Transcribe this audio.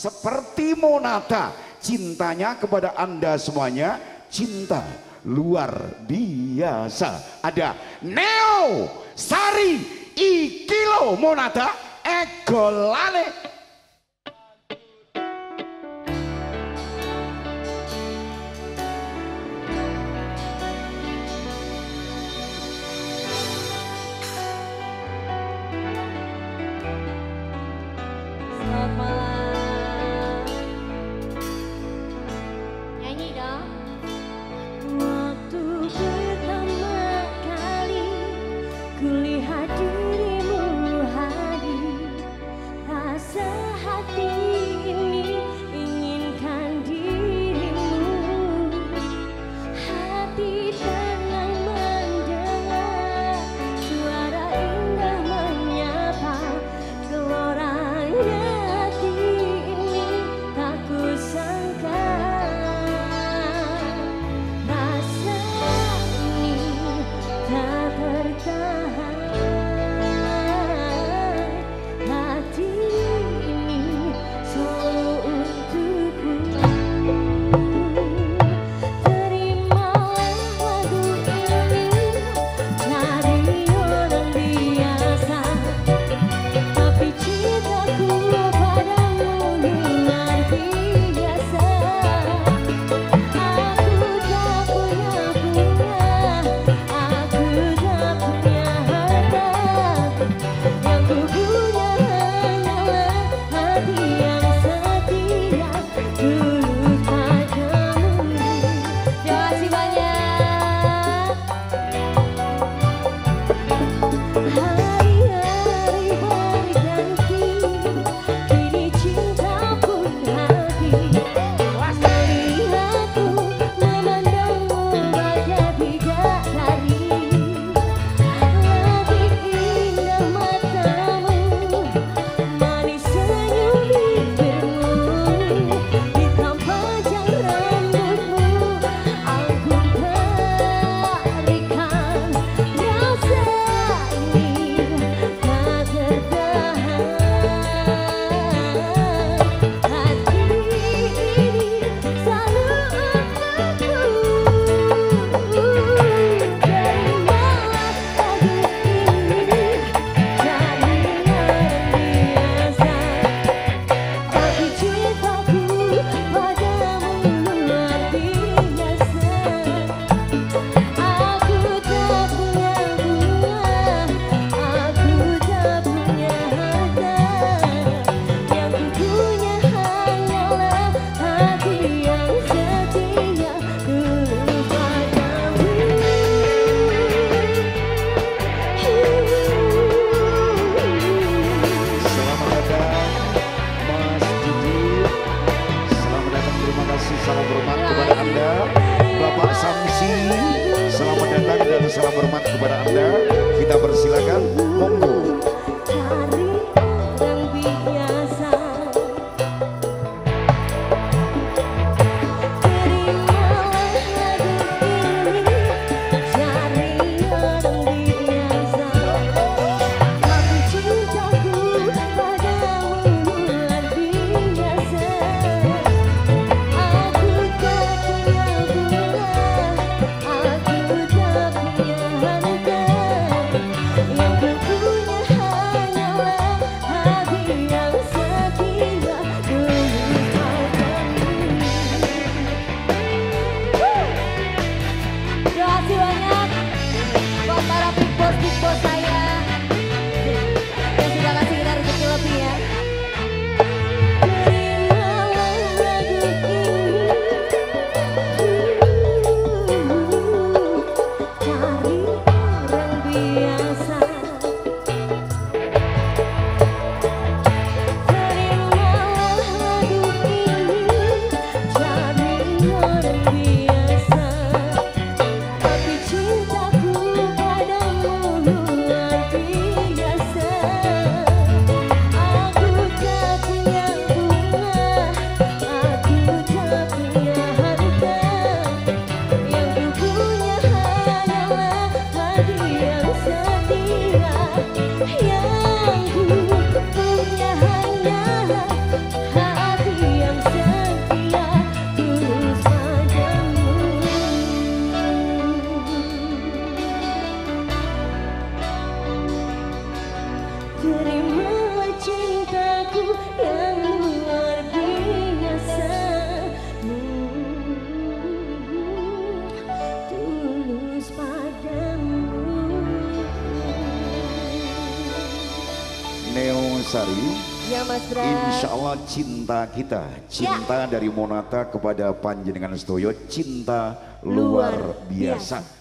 seperti Monata cintanya kepada anda semuanya cinta luar biasa. Ada Neo Sari Ikilo Monata Egolane salam hormat kepada Anda. Kita persilakan. Monggo. yeah. Sari. Ya Mas Bra. Insya Allah cinta kita, cinta ya. dari Monata kepada Panjenengan Stoyo, cinta luar, luar biasa. biasa.